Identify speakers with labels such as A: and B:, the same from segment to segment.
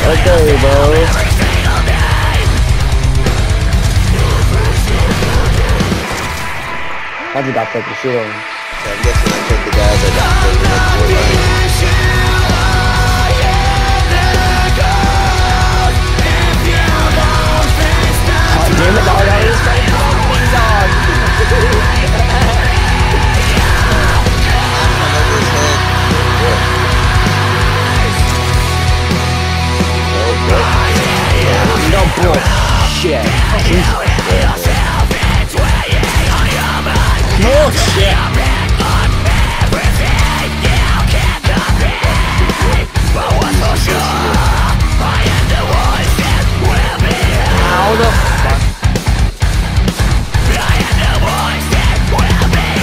A: Okay, bro. I just got fucking shit on.
B: So I'm guessing I took the guy that Yeah.
A: No bullshit. Bullshit. How the?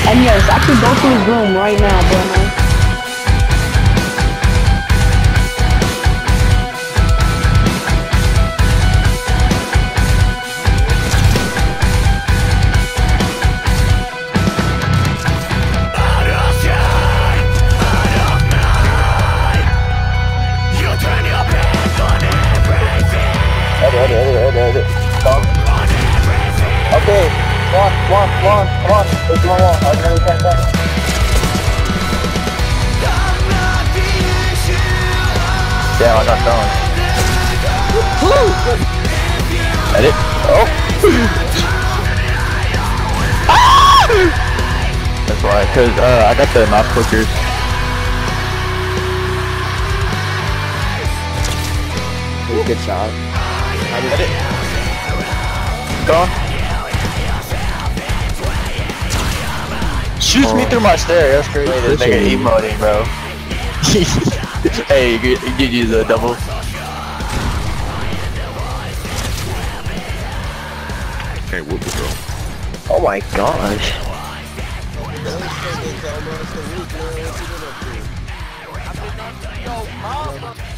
A: And yes, I could go to his room right now, bro.
B: It, it, it, hold it, hold it. Stop. Okay. On, come on, come on, come on. Let's go on. I'm gonna catch up. Damn, I got thrown. Edit. Oh. That's why, cause uh, I got the mouse clickers.
A: Good shot.
B: Edit. Gone. Shoots me through my stair. That's crazy. Wait, this nigga emoting, bro. hey, you could, you could use a double.
C: Can't whoop it, bro.
A: Oh my gosh.
D: Yo, mama.